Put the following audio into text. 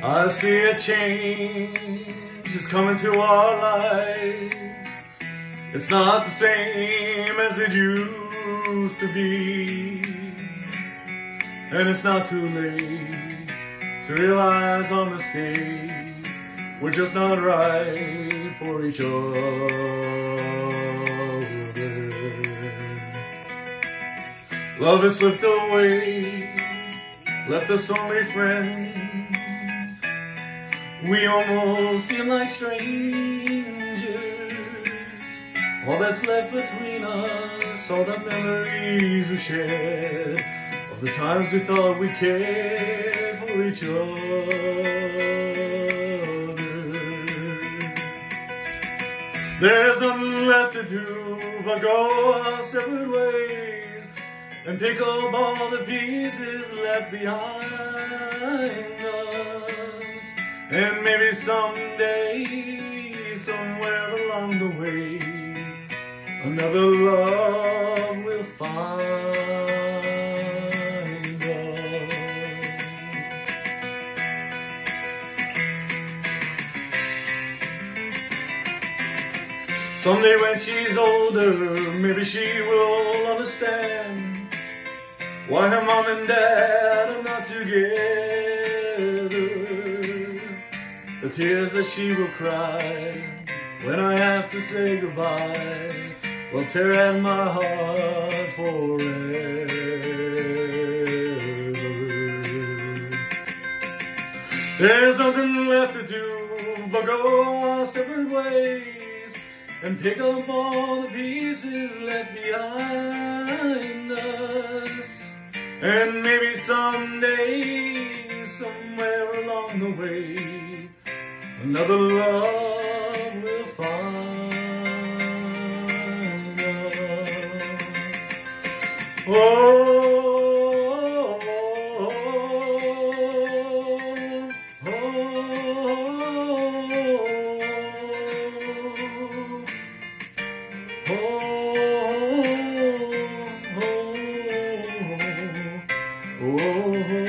I see a change is coming to our lives. It's not the same as it used to be. And it's not too late to realize our mistake. We're just not right for each other. Love has slipped away, left us only friends. We almost seem like strangers. All that's left between us, all the memories we shared of the times we thought we cared for each other. There's nothing left to do but go our separate ways and pick up all the pieces left behind. And maybe someday, somewhere along the way, another love will find us. Someday when she's older, maybe she will understand why her mom and dad are not together. The tears that she will cry when I have to say goodbye will tear at my heart forever. There's nothing left to do but go our separate ways and pick up all the pieces left behind us. And maybe someday, somewhere along the way, Another love will find us. Oh, oh, oh, oh, oh, oh, oh.